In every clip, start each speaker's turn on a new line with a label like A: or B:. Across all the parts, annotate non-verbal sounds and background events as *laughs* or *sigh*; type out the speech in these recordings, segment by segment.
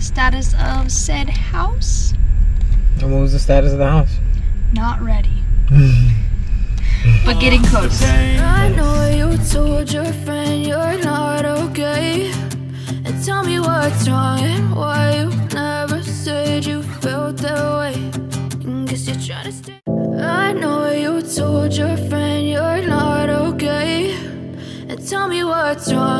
A: the status of said house.
B: And what was the status of the house?
A: Not ready. *laughs* but getting close.
C: I know you told your friend you're not okay. And tell me what's wrong and why you never said you felt that way. And guess you're trying to stay. I know you told your friend you're not okay. And tell me what's wrong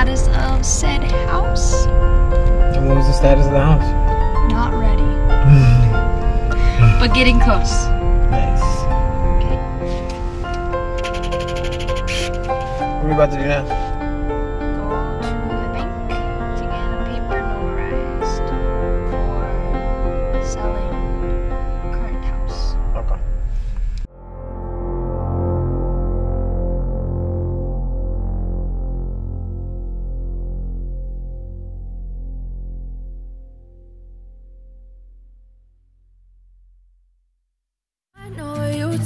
A: Status of said house.
B: And what was the status of the house?
A: Not ready. *laughs* but getting close.
B: Nice.
A: Okay.
B: What are we about to do now?